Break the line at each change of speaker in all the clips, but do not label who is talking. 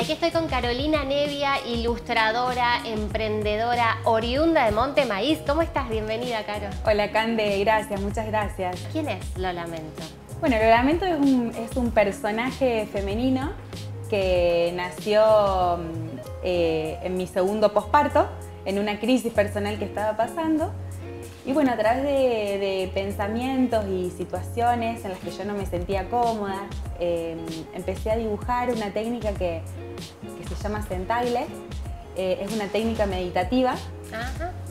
aquí estoy con Carolina Nevia, ilustradora, emprendedora, oriunda de Monte Maíz. ¿Cómo estás? Bienvenida, Caro.
Hola, Cande, gracias, muchas gracias.
¿Quién es Lolamento?
Bueno, Lolamento es un, es un personaje femenino que nació mm, eh, en mi segundo posparto, en una crisis personal que estaba pasando. Y bueno, a través de, pensamientos y situaciones en las que yo no me sentía cómoda, em, empecé a dibujar una técnica que, se llama centagle. Eh, es una técnica meditativa.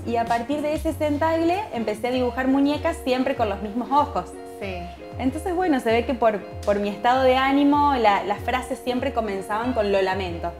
Y a partir de ese centagle empecé a dibujar muñecas siempre con los mismos ojos. Entonces, bueno, se ve que por, por mi estado de ánimo las frases siempre comenzaban con lo lamento.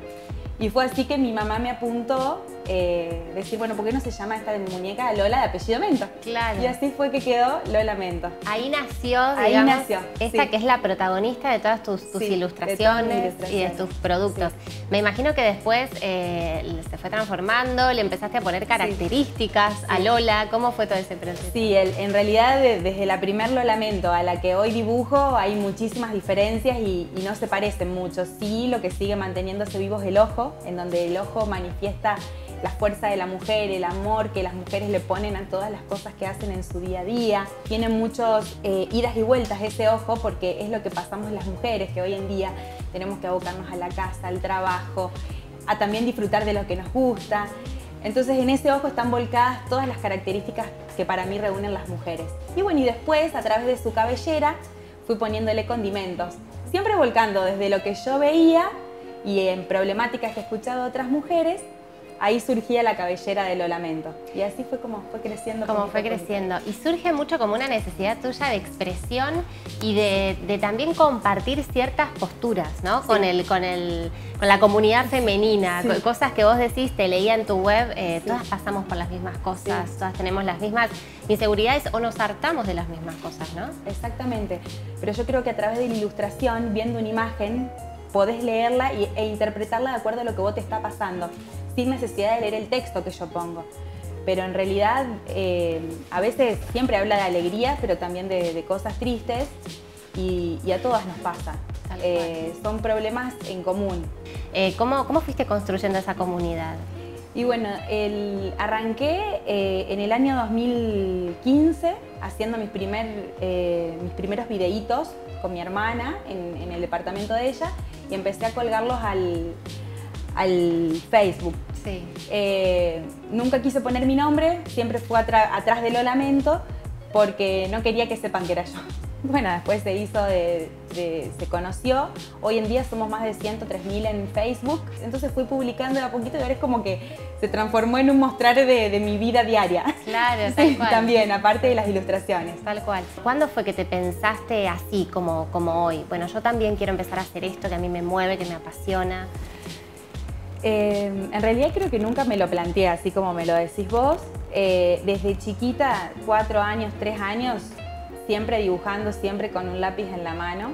Y fue así que mi mamá me apuntó eh, decir, bueno, ¿por qué no se llama esta de muñeca Lola de apellido Mento?
Claro.
Y así fue que quedó Lola Mento.
Ahí nació, Ahí nació, esta que es la protagonista de todas tus, ilustraciones y de tus productos. Me imagino que después eh, se fue transformando, le empezaste a poner características a Lola. ¿Cómo fue todo ese proceso?
Sí, en realidad desde la primer Lola Mento a la que hoy dibujo hay muchísimas diferencias y, y no se parecen mucho. Sí, lo que sigue manteniéndose vivo es el ojo en donde el ojo manifiesta la fuerza de la mujer, el amor que las mujeres le ponen a todas las cosas que hacen en su día a día. Tiene muchos eh, idas y vueltas ese ojo porque es lo que pasamos las mujeres, que hoy en día tenemos que abocarnos a la casa, al trabajo, a también disfrutar de lo que nos gusta. Entonces en ese ojo están volcadas todas las características que para mí reúnen las mujeres. Y bueno, y después a través de su cabellera fui poniéndole condimentos, siempre volcando desde lo que yo veía y en problemáticas que he escuchado de otras mujeres, ahí surgía la cabellera de lo lamento. Y así fue como fue creciendo.
Como fue creciendo. Y surge mucho como una necesidad tuya de expresión y de, también compartir ciertas posturas, ¿no? Con, el, con, el, con la comunidad femenina, cosas que vos decís, te leía en tu web, eh, todas pasamos por las mismas cosas, todas tenemos las mismas inseguridades o nos hartamos de las mismas cosas, ¿no?
Exactamente. Pero yo creo que a través de la ilustración, viendo una imagen, podés leerla e interpretarla de acuerdo a lo que vos te está pasando, sin necesidad de leer el texto que yo pongo. Pero en realidad eh, a veces siempre habla de alegría, pero también de, cosas tristes y, a todas nos pasa. Eh, son problemas en común.
Eh, ¿cómo, ¿Cómo fuiste construyendo esa comunidad?
Y bueno, arranqué en el año 2015 haciendo mis, primer, mis primeros videitos con mi hermana en, el departamento de ella y empecé a colgarlos al, Facebook.
Sí.
Eh, nunca quise poner mi nombre, siempre fue atrás de lo lamento porque no quería que sepan que era yo. Bueno, después se hizo, se conoció. Hoy en día somos más de 103.000 en Facebook. Entonces fui publicando de a poquito y ahora es como que se transformó en un mostrar de, mi vida diaria.
Claro, tal cual.
También, aparte de las ilustraciones.
Tal cual. ¿Cuándo fue que te pensaste así como, como hoy? Bueno, yo también quiero empezar a hacer esto que a mí me mueve, que me apasiona.
Eh, en realidad creo que nunca me lo planteé así como me lo decís vos. Eh, desde chiquita, cuatro años, tres años, siempre dibujando, siempre con un lápiz en la mano.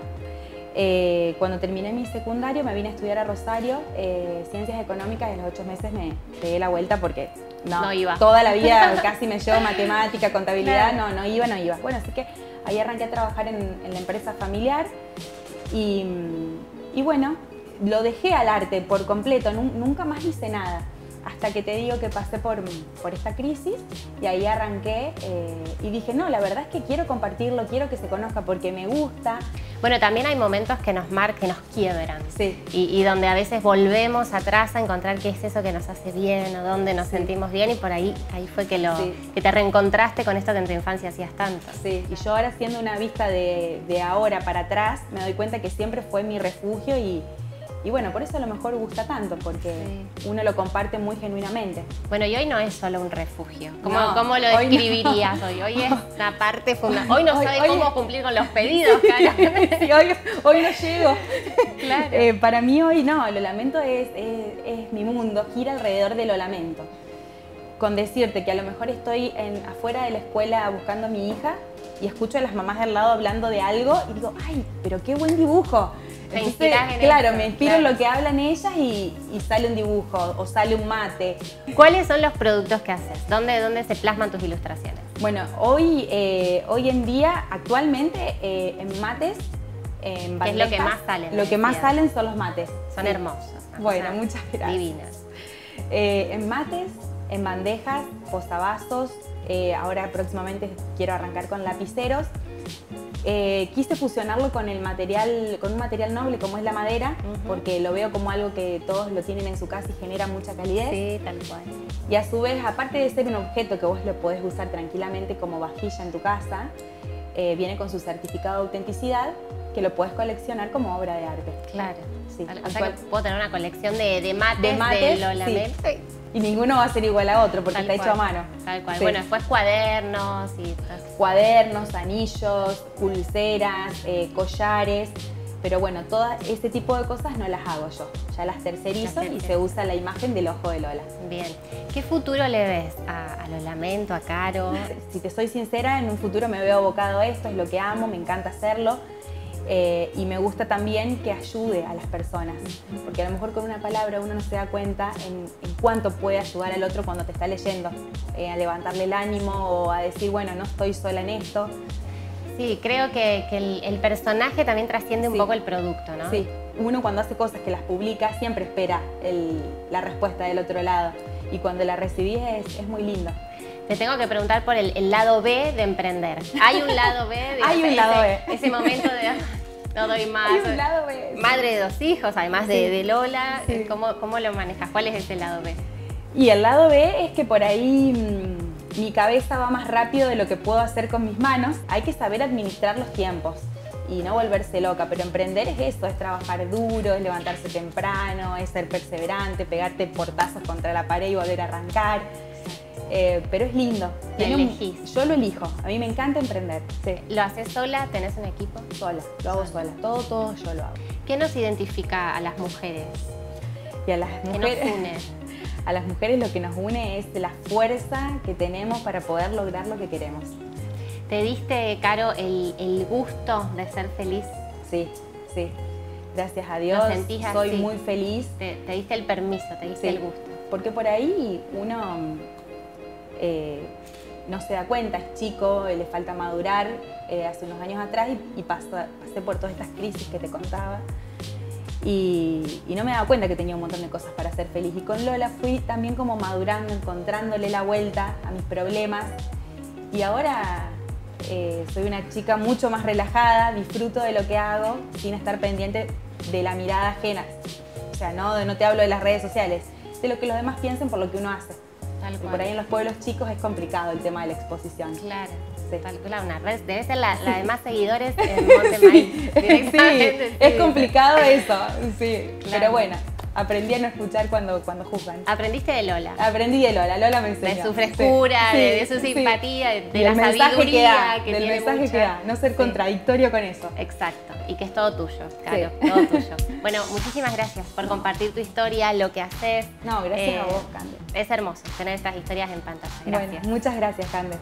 Eh, cuando terminé mi secundario me vine a estudiar a Rosario Ciencias Económicas y a los ocho meses me pegué la vuelta porque no, iba. toda la vida casi me llevo matemática, contabilidad, no, no iba, no iba. Bueno, así que ahí arranqué a trabajar en, la empresa familiar y, y, bueno, lo dejé al arte por completo, nunca más hice nada hasta que te digo que pasé por, por esta crisis y ahí arranqué eh, y dije, no, la verdad es que quiero compartirlo, quiero que se conozca porque me gusta.
Bueno, también hay momentos que nos marcan, que nos quiebran.
Sí.
Y, donde a veces volvemos atrás a encontrar qué es eso que nos hace bien o dónde nos sentimos bien y por ahí, ahí fue que, lo, que te reencontraste con esto que en tu infancia hacías tanto.
Sí, y yo ahora haciendo una vista de, de ahora para atrás, me doy cuenta que siempre fue mi refugio y, y bueno, por eso a lo mejor gusta tanto, porque uno lo comparte muy genuinamente.
Bueno, y hoy no es solo un refugio. ¿Cómo, lo describirías hoy? Hoy es una parte fundamental. Hoy no sabes cómo cumplir con los pedidos, cara.
sí, hoy, no llego. Claro. Eh, para mí hoy no, lo lamento es, es, mi mundo, gira alrededor de lo lamento. Con decirte que a lo mejor estoy en, afuera de la escuela buscando a mi hija y escucho a las mamás del lado hablando de algo y digo, ay, pero qué buen dibujo claro, me inspiro en lo que hablan ellas y, sale un dibujo o sale un mate.
¿Cuáles son los productos que haces? ¿Dónde, dónde se plasman tus ilustraciones?
Bueno, hoy, eh, hoy en día, actualmente, eh, en mates, en
¿Qué es lo que más salen?
Lo que más salen son los mates.
Son hermosos.
Bueno, muchas gracias.
Divinas.
Eh, en mates, en bandejas, posavasos. Ahora próximamente quiero arrancar con lapiceros. Eh, quise fusionarlo con el material, con un material noble como es la madera, porque lo veo como algo que todos lo tienen en su casa y genera mucha calidez.
Sí, tal cual.
Y a su vez, aparte de ser un objeto que vos lo podés usar tranquilamente como vajilla en tu casa, eh, viene con su certificado de autenticidad que lo puedes coleccionar como obra de arte.
Claro. Sí. O sea que puedo tener una colección de, de mates, de, mates,
sí. Y ninguno va a ser igual a otro porque está hecho a mano.
Tal cual. Bueno, después cuadernos y...
Cuadernos, anillos, pulseras, eh, collares. Pero bueno, todo este tipo de cosas no las hago yo. Ya las tercerizo y se usa la imagen del ojo de Lola.
Bien. ¿Qué futuro le ves a, a Lolamento, a Caro?
Si te soy sincera, en un futuro me veo abocado a esto, es lo que amo, me encanta hacerlo. Eh, y me gusta también que ayude a las personas, porque a lo mejor con una palabra uno no se da cuenta en, cuánto puede ayudar al otro cuando te está leyendo, eh, a levantarle el ánimo o a decir, bueno, no estoy sola en esto.
Sí, creo que, el, personaje también trasciende un poco el producto, ¿no?
Sí, uno cuando hace cosas que las publica siempre espera la respuesta del otro lado y cuando la recibís es, es muy lindo.
Te tengo que preguntar por el, lado B de emprender. ¿Hay un lado B? De
Hay un lado B.
Ese momento de no doy más.
Hay un lado B.
Madre de dos hijos, además de, Lola. ¿Cómo, ¿Cómo, lo manejas? ¿Cuál es ese lado B?
Y el lado B es que por ahí mm, mi cabeza va más rápido de lo que puedo hacer con mis manos. Hay que saber administrar los tiempos y no volverse loca, pero emprender es eso, es trabajar duro, es levantarse temprano, es ser perseverante, pegarte portazos contra la pared y volver a arrancar. Eh, pero es lindo. yo lo elijo. A mí me encanta emprender.
¿Lo haces sola? ¿Tenés un equipo?
Sola, lo hago sola. Todo, todo yo lo hago.
¿Qué nos identifica a las mujeres?
Y a las mujeres.
¿Qué nos une?
A las mujeres lo que nos une es la fuerza que tenemos para poder lograr lo que queremos.
¿Te diste, Caro, el, gusto de ser feliz?
Sí, sí. Gracias a Dios. Soy muy feliz.
Te, diste el permiso, te diste el gusto.
Porque por ahí uno eh, no se da cuenta, es chico, le falta madurar. Eh, hace unos años atrás y, pasé por todas estas crisis que te contaba. Y, no me daba cuenta que tenía un montón de cosas para ser feliz. Y con Lola fui también como madurando, encontrándole la vuelta a mis problemas. Y ahora eh, soy una chica mucho más relajada, disfruto de lo que hago sin estar pendiente de la mirada ajena. O sea, no, no te hablo de las redes sociales, de lo que los demás piensen por lo que uno hace por ahí en los pueblos chicos es complicado el tema de la exposición.
Claro. Sí. una red, debe ser la, de más seguidores en Montemaíz.
sí, es complicado eso, sí. Pero bueno, aprendí a no escuchar cuando, cuando juzgan.
Aprendiste de Lola.
Aprendí de Lola, Lola me enseñó.
De su frescura, de, su simpatía, de, la sabiduría
que, Del mensaje que da, no ser contradictorio con eso.
Exacto, y que es todo tuyo, claro, todo tuyo. Bueno, muchísimas gracias por compartir tu historia, lo que haces.
No, gracias a eh, vos, Cande.
Es hermoso tener estas historias en pantalla. Gracias.
muchas gracias, Cande.